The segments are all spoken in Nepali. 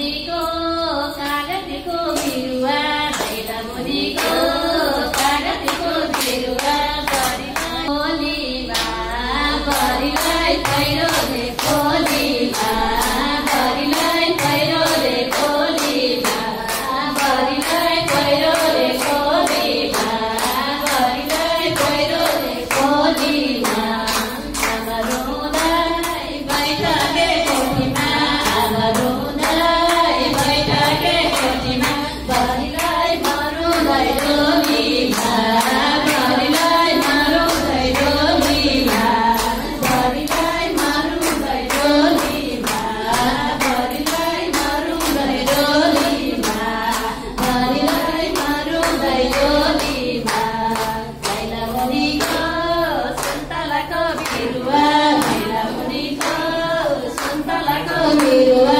They go. Madeira.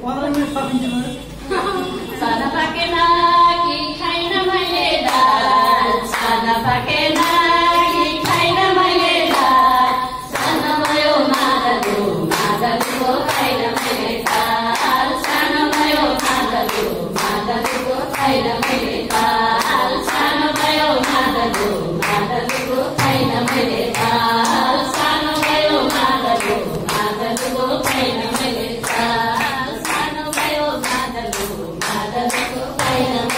Orang yang. Sana pakai lah.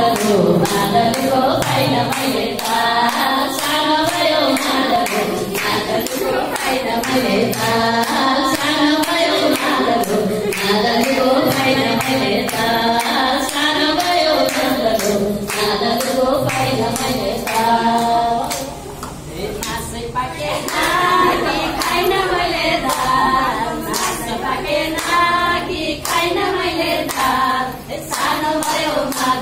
Madhu माधुको फाइदा मैले सानो भयो माधु माधुको फाइदा मैले सानो भयो माधु माधुको फाइदा मैले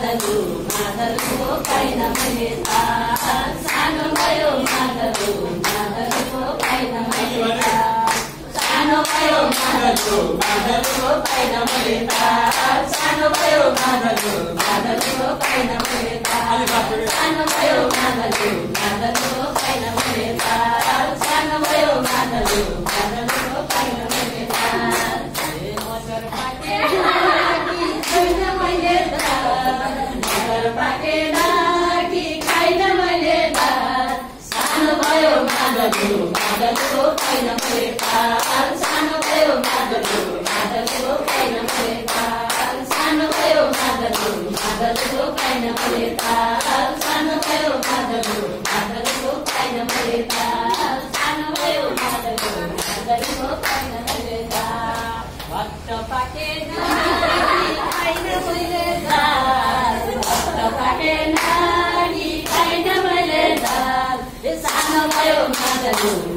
मादलु मादलुको पाइन मैले थाहा सानो भयो मादलु मादलुको पाइन मैले थाहा सानो भयो मादलु मादलुको पाइन मैले थाहा सानो भयो मादलु मादलुको पाइन मैले थाहा सानो भयो मादलु मादलुको మాటలు మాటలు పైన పెడతారు సానువయో మాటలు మాటలు పైన పెడతారు సానువయో మాటలు మాటలు పైన పెడతారు సానువయో మాటలు మాటలు పైన పెడతారు Thank you.